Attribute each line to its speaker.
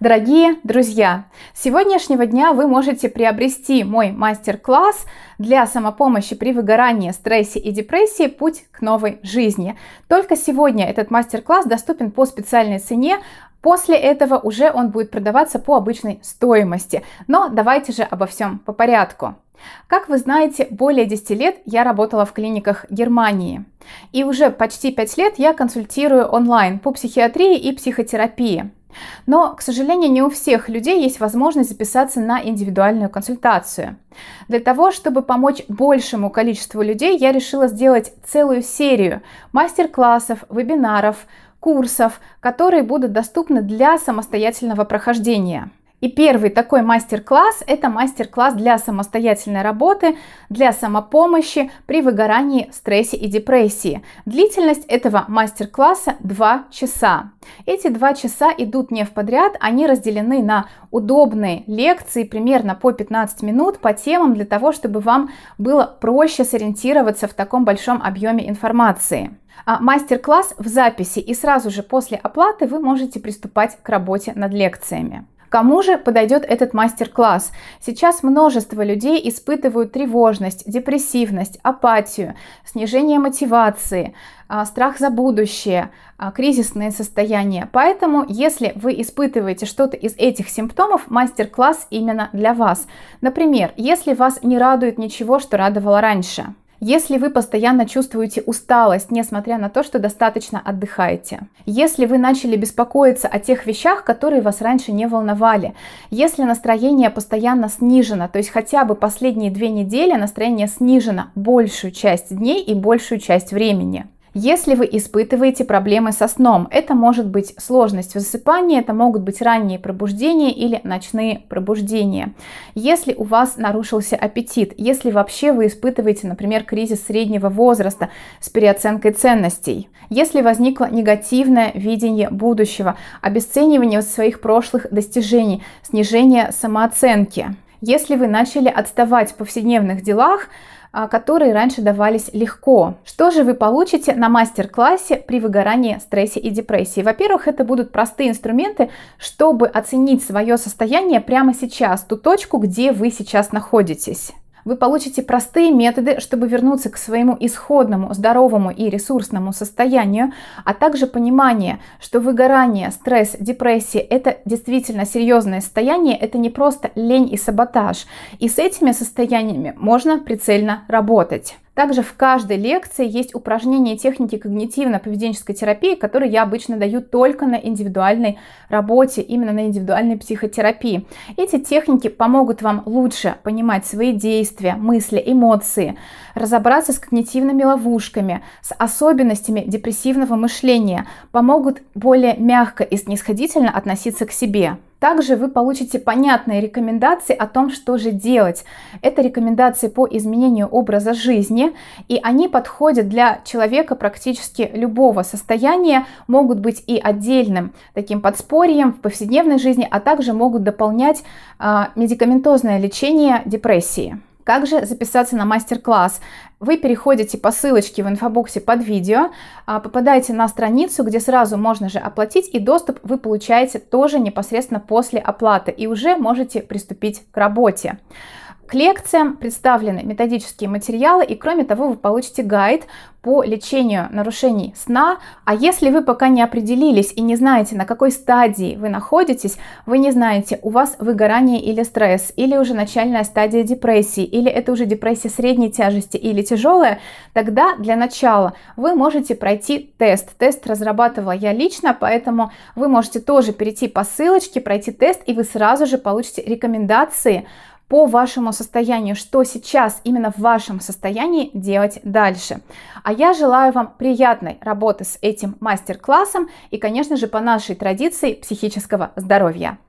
Speaker 1: Дорогие друзья, с сегодняшнего дня вы можете приобрести мой мастер-класс для самопомощи при выгорании, стрессе и депрессии «Путь к новой жизни». Только сегодня этот мастер-класс доступен по специальной цене, После этого уже он будет продаваться по обычной стоимости. Но давайте же обо всем по порядку. Как вы знаете, более 10 лет я работала в клиниках Германии. И уже почти 5 лет я консультирую онлайн по психиатрии и психотерапии. Но, к сожалению, не у всех людей есть возможность записаться на индивидуальную консультацию. Для того, чтобы помочь большему количеству людей, я решила сделать целую серию мастер-классов, вебинаров, курсов, которые будут доступны для самостоятельного прохождения. И первый такой мастер-класс – это мастер-класс для самостоятельной работы, для самопомощи при выгорании, стрессе и депрессии. Длительность этого мастер-класса 2 часа. Эти 2 часа идут не в подряд, они разделены на удобные лекции примерно по 15 минут по темам для того, чтобы вам было проще сориентироваться в таком большом объеме информации. А мастер-класс в записи и сразу же после оплаты вы можете приступать к работе над лекциями. Кому же подойдет этот мастер-класс? Сейчас множество людей испытывают тревожность, депрессивность, апатию, снижение мотивации, а, страх за будущее, а, кризисные состояния. Поэтому, если вы испытываете что-то из этих симптомов, мастер-класс именно для вас. Например, если вас не радует ничего, что радовало раньше – если вы постоянно чувствуете усталость, несмотря на то, что достаточно отдыхаете. Если вы начали беспокоиться о тех вещах, которые вас раньше не волновали. Если настроение постоянно снижено, то есть хотя бы последние две недели настроение снижено большую часть дней и большую часть времени. Если вы испытываете проблемы со сном, это может быть сложность в засыпании, это могут быть ранние пробуждения или ночные пробуждения. Если у вас нарушился аппетит, если вообще вы испытываете, например, кризис среднего возраста с переоценкой ценностей, если возникло негативное видение будущего, обесценивание своих прошлых достижений, снижение самооценки, если вы начали отставать в повседневных делах, которые раньше давались легко. Что же вы получите на мастер-классе при выгорании, стрессе и депрессии? Во-первых, это будут простые инструменты, чтобы оценить свое состояние прямо сейчас, ту точку, где вы сейчас находитесь. Вы получите простые методы, чтобы вернуться к своему исходному, здоровому и ресурсному состоянию, а также понимание, что выгорание, стресс, депрессия – это действительно серьезное состояние, это не просто лень и саботаж. И с этими состояниями можно прицельно работать. Также в каждой лекции есть упражнения и техники когнитивно-поведенческой терапии, которые я обычно даю только на индивидуальной работе, именно на индивидуальной психотерапии. Эти техники помогут вам лучше понимать свои действия, мысли, эмоции, разобраться с когнитивными ловушками, с особенностями депрессивного мышления, помогут более мягко и снисходительно относиться к себе. Также вы получите понятные рекомендации о том, что же делать. Это рекомендации по изменению образа жизни, и они подходят для человека практически любого состояния, могут быть и отдельным таким подспорьем в повседневной жизни, а также могут дополнять э, медикаментозное лечение депрессии. Как же записаться на мастер-класс? Вы переходите по ссылочке в инфобоксе под видео, а, попадаете на страницу, где сразу можно же оплатить, и доступ вы получаете тоже непосредственно после оплаты, и уже можете приступить к работе. К лекциям представлены методические материалы, и кроме того вы получите гайд по лечению нарушений сна. А если вы пока не определились и не знаете, на какой стадии вы находитесь, вы не знаете, у вас выгорание или стресс, или уже начальная стадия депрессии, или это уже депрессия средней тяжести или тяжелая, тогда для начала вы можете пройти тест. Тест разрабатывала я лично, поэтому вы можете тоже перейти по ссылочке, пройти тест, и вы сразу же получите рекомендации по вашему состоянию, что сейчас именно в вашем состоянии делать дальше. А я желаю вам приятной работы с этим мастер-классом и, конечно же, по нашей традиции психического здоровья.